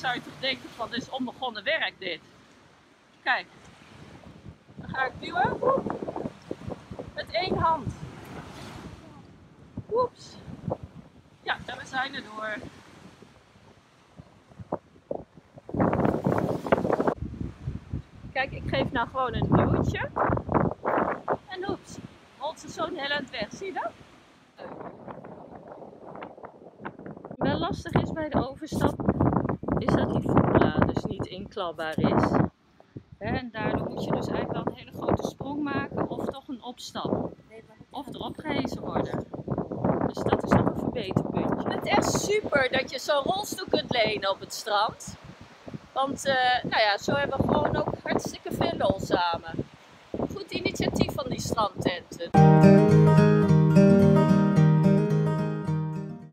zou je toch denken van dit is onbegonnen werk dit. Kijk, dan ga ik duwen. Met één hand. Oeps. Ja, en we zijn er door. Kijk, ik geef nou gewoon een duwtje. En oeps, rolt ze zo'n heel eind weg. Zie je dat? Wel lastig is bij de overstap, is dat die voetplaat dus niet inklapbaar is. En daardoor moet je dus eigenlijk wel een hele grote sprong maken of toch een opstap. Of erop gehezen worden. Dus dat is nog een verbeterpuntje. Het is echt super dat je zo'n rolstoel kunt lenen op het strand. Want eh, nou ja, zo hebben we gewoon ook hartstikke veel lol samen. Goed initiatief van die strandtenten.